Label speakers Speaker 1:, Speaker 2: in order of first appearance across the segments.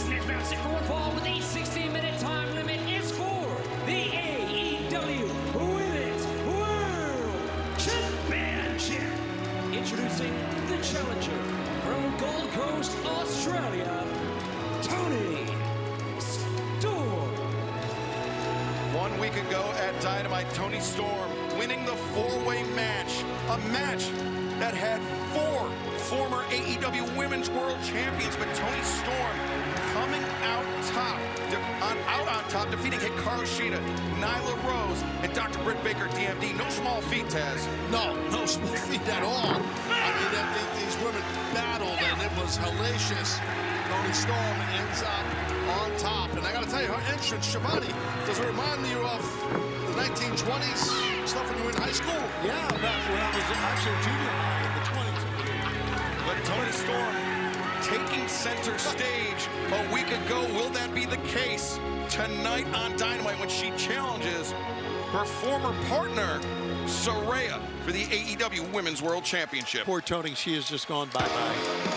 Speaker 1: This next for one fall with a 16 minute time limit is for the AEW Women's World Championship. Introducing the challenger from Gold Coast, Australia, Toni Storm.
Speaker 2: One week ago at Dynamite, Toni Storm winning the four way match, a match that had four former AEW Women's World Champions, but Toni Storm top, defeating Hikaru Shida, Nyla Rose, and Dr. Britt Baker, DMD. No small feat, Taz.
Speaker 3: No, no small feat at all. I mean, that, these women battled, and it was hellacious. Toni Storm ends up on top. And I got to tell you, her entrance, Schiavone, does it remind you of the 1920s stuff when you were in high school?
Speaker 4: Yeah, back when I was actually junior high in the 20s.
Speaker 2: But Toni Storm taking center stage a week ago. Will that be the case tonight on Dynamite when she challenges her former partner, Saraya, for the AEW Women's World Championship? Poor
Speaker 4: Tony, she has just gone bye-bye.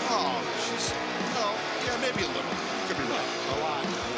Speaker 3: Oh, she's, well, yeah, maybe a little. Could be
Speaker 4: right. A lot.